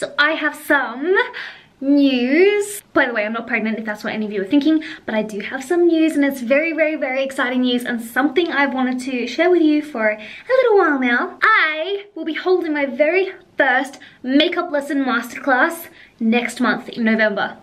So I have some news. By the way, I'm not pregnant if that's what any of you are thinking, but I do have some news and it's very, very, very exciting news and something I've wanted to share with you for a little while now. I will be holding my very first makeup lesson masterclass next month in November.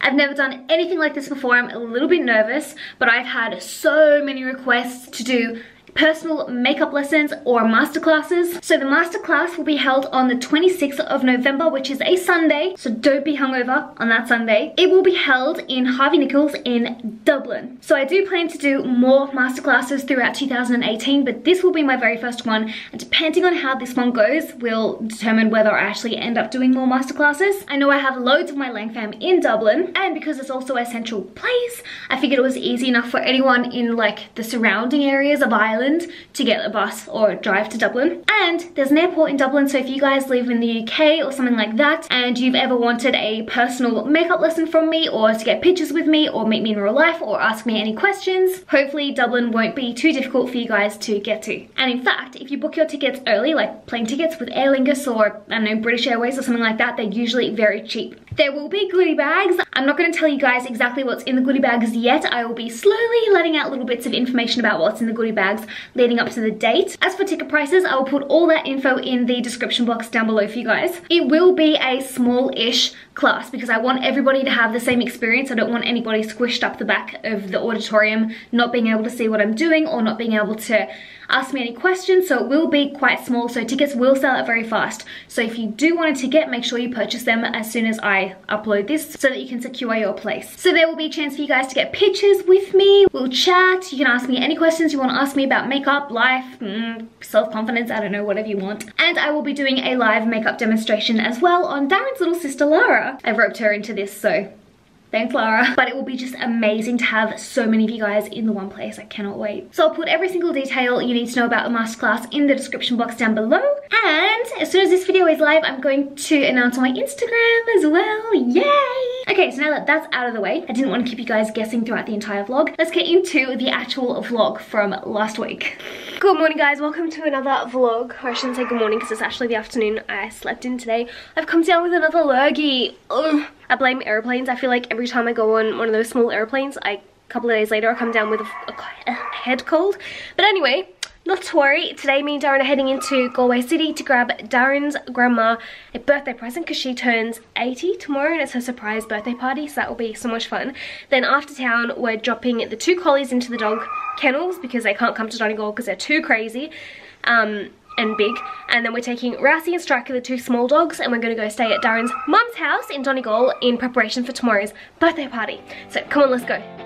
I've never done anything like this before. I'm a little bit nervous, but I've had so many requests to do personal makeup lessons or masterclasses. So the masterclass will be held on the 26th of November, which is a Sunday. So don't be hungover on that Sunday. It will be held in Harvey Nichols in Dublin. So I do plan to do more masterclasses throughout 2018, but this will be my very first one. And depending on how this one goes, will determine whether I actually end up doing more masterclasses. I know I have loads of my Lange fam in Dublin, and because it's also a central place, I figured it was easy enough for anyone in like the surrounding areas of Ireland To get a bus or drive to Dublin. And there's an airport in Dublin, so if you guys live in the UK or something like that, and you've ever wanted a personal makeup lesson from me, or to get pictures with me, or meet me in real life, or ask me any questions, hopefully Dublin won't be too difficult for you guys to get to. And in fact, if you book your tickets early, like plane tickets with Aer Lingus or, I don't know, British Airways or something like that, they're usually very cheap. There will be goodie bags. I'm not going to tell you guys exactly what's in the goodie bags yet. I will be slowly letting out little bits of information about what's in the goodie bags leading up to the date. As for ticket prices, I will put all that info in the description box down below for you guys. It will be a small-ish class because I want everybody to have the same experience. I don't want anybody squished up the back of the auditorium, not being able to see what I'm doing or not being able to ask me any questions. So it will be quite small. So tickets will sell out very fast. So if you do want a ticket, make sure you purchase them as soon as I upload this so that you can secure your place. So there will be a chance for you guys to get pictures with me. We'll chat. You can ask me any questions you want to ask me about makeup, life, mm, self-confidence, I don't know, whatever you want. And I will be doing a live makeup demonstration as well on Darren's little sister Lara. I've roped her into this, so Thanks, Lara. But it will be just amazing to have so many of you guys in the one place. I cannot wait. So I'll put every single detail you need to know about the masterclass in the description box down below. And as soon as this video is live, I'm going to announce on my Instagram as well. Yay! Okay, so now that that's out of the way, I didn't want to keep you guys guessing throughout the entire vlog. Let's get into the actual vlog from last week. Good morning guys, welcome to another vlog. I shouldn't say good morning because it's actually the afternoon I slept in today. I've come down with another lurgy. Ugh. I blame airplanes. I feel like every time I go on one of those small airplanes, I, a couple of days later I come down with a, a, a head cold. But anyway, not to worry, today me and Darren are heading into Galway City to grab Darren's grandma a birthday present because she turns 80 tomorrow and it's her surprise birthday party so that will be so much fun. Then after town we're dropping the two collies into the dog kennels because they can't come to Donegal because they're too crazy. Um, and big. And then we're taking Rousey and Striker, the two small dogs, and we're going to go stay at Darren's mum's house in Donegal in preparation for tomorrow's birthday party. So come on, let's go.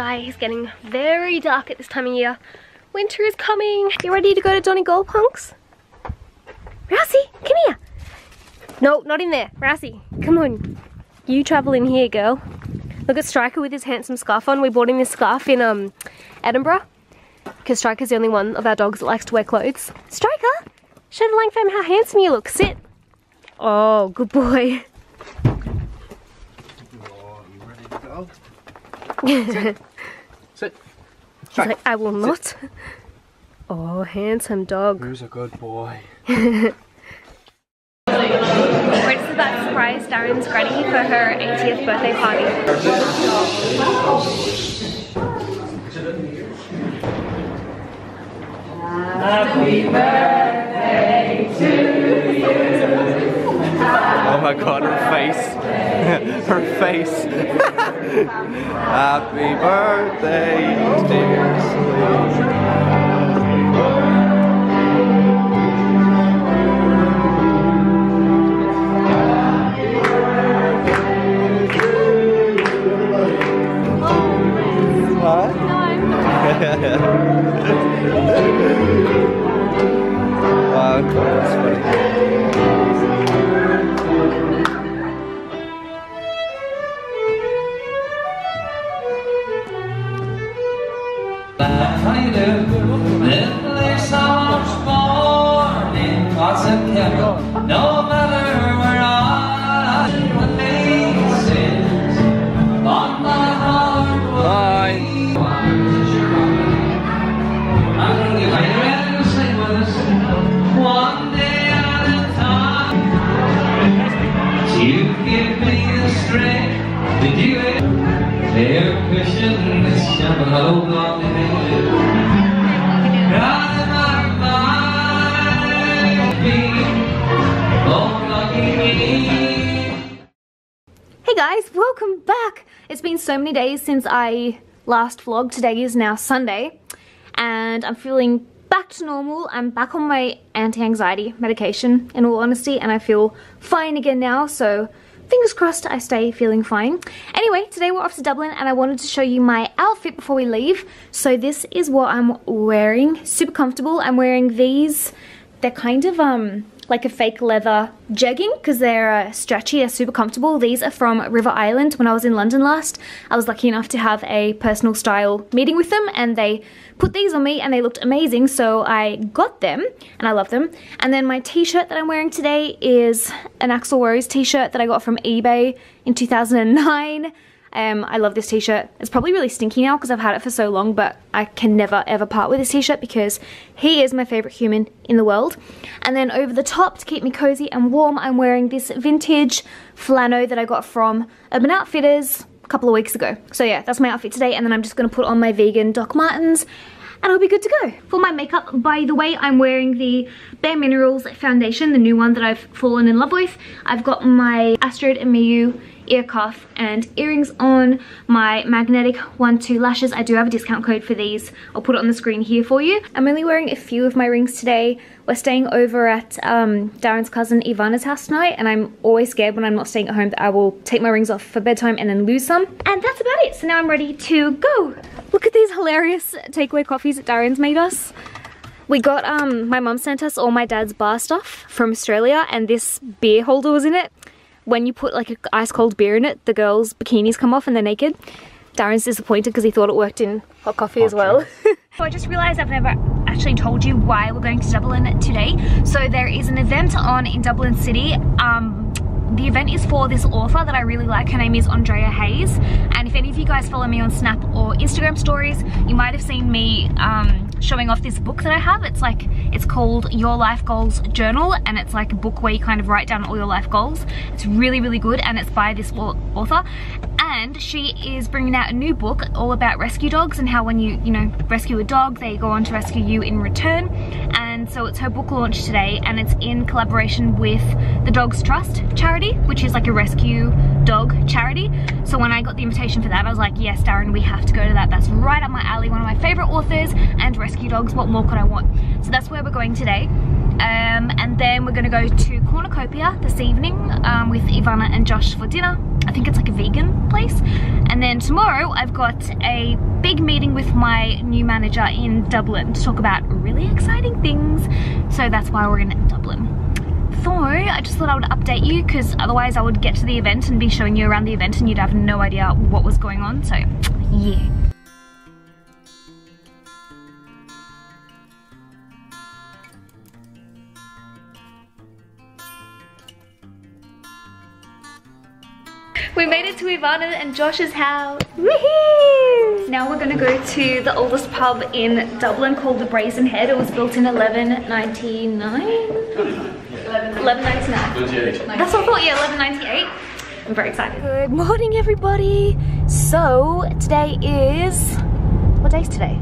Sky is getting very dark at this time of year. Winter is coming. You ready to go to Donegal, punks? Rousey, come here. No, not in there. Rousey, come on. You travel in here, girl. Look at Striker with his handsome scarf on. We bought him this scarf in um, Edinburgh because Striker's the only one of our dogs that likes to wear clothes. Striker, show the Lange fam how handsome you look. Sit. Oh, good boy. Sit. Sit. He's like, I will not. Oh, handsome dog. Who's a good boy? We're just surprise Darren's granny for her 80th birthday party. Happy birthday to you. Oh my god, her face. her face. Happy birthday, dear sweet. Hey guys, welcome back! It's been so many days since I last vlogged. Today is now Sunday and I'm feeling back to normal. I'm back on my anti-anxiety medication in all honesty and I feel fine again now so fingers crossed I stay feeling fine. Anyway, today we're off to Dublin and I wanted to show you my outfit before we leave. So this is what I'm wearing. Super comfortable. I'm wearing these. They're kind of um like a fake leather jegging because they're uh, stretchy, they're super comfortable. These are from River Island. When I was in London last, I was lucky enough to have a personal style meeting with them and they put these on me and they looked amazing so I got them and I love them. And then my t-shirt that I'm wearing today is an Axl Rose t-shirt that I got from eBay in 2009. Um, I love this t-shirt. It's probably really stinky now because I've had it for so long, but I can never ever part with this t-shirt because he is my favorite human in the world. And then over the top to keep me cozy and warm, I'm wearing this vintage flannel that I got from Urban Outfitters a couple of weeks ago. So yeah, that's my outfit today. And then I'm just gonna put on my vegan Doc Martens and I'll be good to go. For my makeup, by the way, I'm wearing the Bare Minerals foundation, the new one that I've fallen in love with. I've got my Astrid and Miyu ear cuff and earrings on my magnetic 1-2 lashes. I do have a discount code for these. I'll put it on the screen here for you. I'm only wearing a few of my rings today. We're staying over at um, Darren's cousin Ivana's house tonight and I'm always scared when I'm not staying at home that I will take my rings off for bedtime and then lose some. And that's about it. So now I'm ready to go. Look at these hilarious takeaway coffees that Darren's made us. We got, um, my mum sent us all my dad's bar stuff from Australia and this beer holder was in it when you put like an ice cold beer in it, the girls' bikinis come off and they're naked. Darren's disappointed because he thought it worked in hot coffee as well. so I just realised I've never actually told you why we're going to Dublin today. So there is an event on in Dublin City. Um, the event is for this author that I really like. Her name is Andrea Hayes. And if any of you guys follow me on Snap or Instagram stories, you might have seen me um, showing off this book that I have. It's like, it's called Your Life Goals Journal and it's like a book where you kind of write down all your life goals. It's really, really good and it's by this author. And she is bringing out a new book all about rescue dogs and how when you, you know, rescue a dog, they go on to rescue you in return. And so it's her book launch today and it's in collaboration with the Dogs Trust charity, which is like a rescue dog charity. So when I got the invitation for that, I was like, yes, Darren, we have to go to that. That's right up my alley, one of my favorite authors and rescue dogs. What more could I want? So that's where we're going today. Um, and then we're gonna go to Cornucopia this evening um, with Ivana and Josh for dinner. I think it's like a vegan place. And then tomorrow I've got a big meeting with my new manager in Dublin to talk about really exciting things. So that's why we're in Dublin. So I just thought I would update you because otherwise I would get to the event and be showing you around the event and you'd have no idea what was going on. So yeah. We made it to Ivana and Josh's house. Now we're gonna go to the oldest pub in Dublin called the Brazen Head. It was built in 1199? 1199. That's what I thought, yeah, 1198. I'm very excited. Good morning, everybody. So today is, what day is today?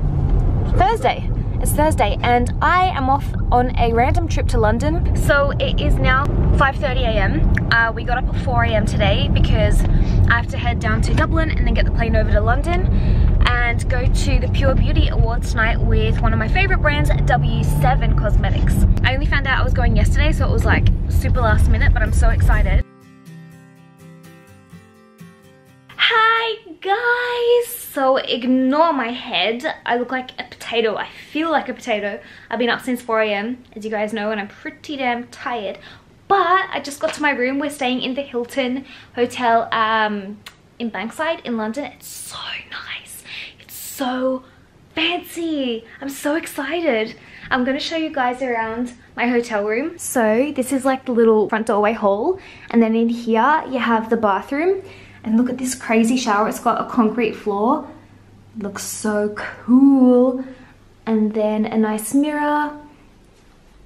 Thursday. It's Thursday and I am off on a random trip to London. So it is now 5.30 a.m. Uh, we got up at 4 a.m. today because I have to head down to Dublin and then get the plane over to London and go to the Pure Beauty Awards tonight with one of my favorite brands, W7 Cosmetics. I only found out I was going yesterday so it was like super last minute but I'm so excited. Hi guys! So ignore my head. I look like a potato. I feel like a potato. I've been up since 4 a.m. as you guys know and I'm pretty damn tired. But I just got to my room. We're staying in the Hilton Hotel um, in Bankside in London. It's so nice. It's so fancy. I'm so excited. I'm gonna show you guys around my hotel room. So this is like the little front doorway hall. And then in here you have the bathroom. And look at this crazy shower. It's got a concrete floor. looks so cool. And then a nice mirror,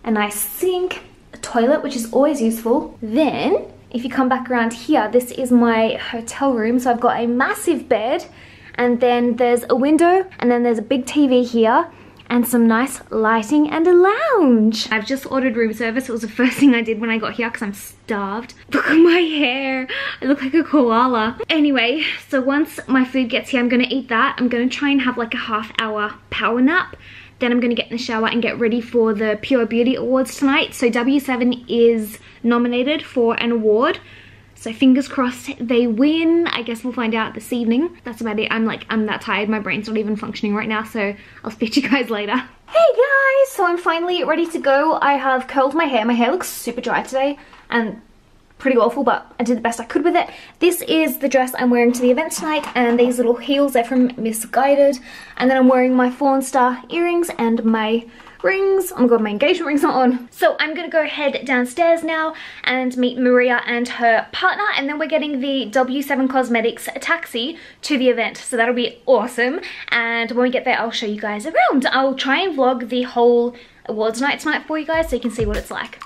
a nice sink, a toilet, which is always useful. Then if you come back around here, this is my hotel room. So I've got a massive bed and then there's a window and then there's a big TV here and some nice lighting and a lounge. I've just ordered room service. It was the first thing I did when I got here because I'm starved. Look at my hair. I look like a koala. Anyway, so once my food gets here, I'm gonna eat that. I'm gonna try and have like a half hour power nap. Then I'm gonna get in the shower and get ready for the Pure Beauty Awards tonight. So W7 is nominated for an award. So fingers crossed they win. I guess we'll find out this evening. That's about it. I'm like, I'm that tired. My brain's not even functioning right now. So I'll speak to you guys later. Hey guys, so I'm finally ready to go. I have curled my hair. My hair looks super dry today and pretty awful, but I did the best I could with it. This is the dress I'm wearing to the event tonight, and these little heels they're from Missguided. And then I'm wearing my Fawn Star earrings and my rings. Oh my god, my engagement ring's not on. So I'm gonna go head downstairs now and meet Maria and her partner, and then we're getting the W7 Cosmetics taxi to the event. So that'll be awesome. And when we get there, I'll show you guys around. I'll try and vlog the whole awards night tonight for you guys so you can see what it's like.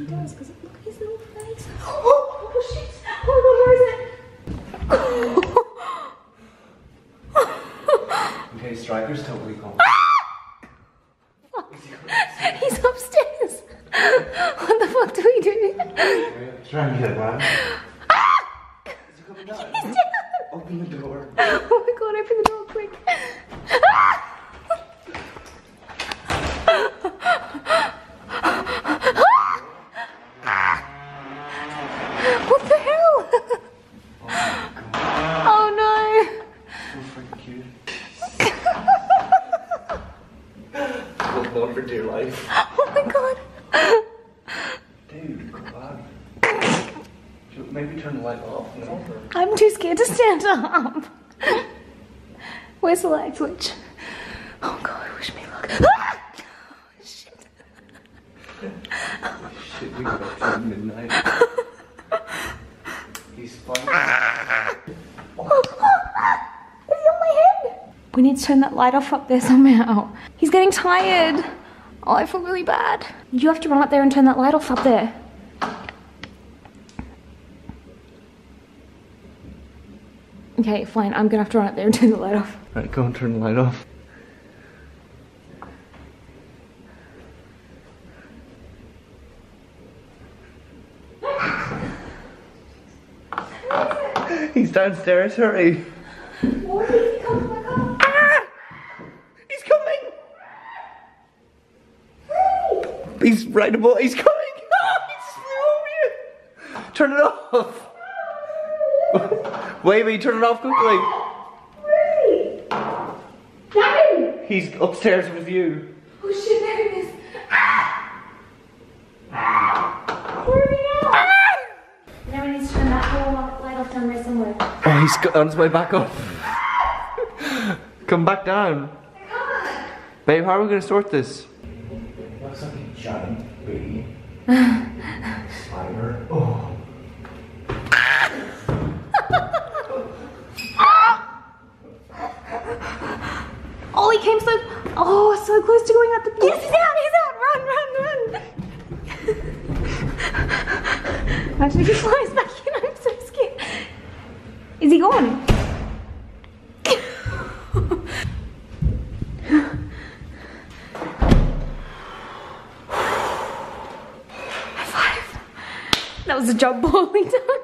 Just gonna... Because look at his little face. Oh, oh shit. Oh my god, where is it? Okay, Striker's totally calm. He's upstairs. what the fuck do we do? Try and get it, man. Is he coming down? Open the door. Oh my god, open the door quick. what the hell? Oh no. So freaking cute. Look on for dear life. Oh my god. Dude, come on. Should maybe turn the light off. No. I'm too scared to stand up. Where's the light switch? Oh god, wish me luck. Ah! Shit. Got till midnight. He's. Oh, Is he on my head? We need to turn that light off up there somehow. He's getting tired. Oh, I feel really bad. You have to run up there and turn that light off up there. Okay, fine. I'm gonna have to run up there and turn the light off. Right, go and turn the light off. He's downstairs, hurry. Ah! He's coming! He's right above, he's coming! Ah, he just flew over you! Turn it off! Wait, wait, turn it off quickly! He's upstairs with you. Oh shit, there it is. Where are we now? Now we need to turn that whole light off down there somewhere. Oh, he's got on his way back up. Come back down. Babe, how are we gonna sort this? Looks like a giant baby. Spider. Oh. Oh, he came so, oh, so close to going out the, yes, he's out, he's out, run, run, run. Imagine if he flies back in, I'm so scared. Is he gone? High five. That was a job poorly done.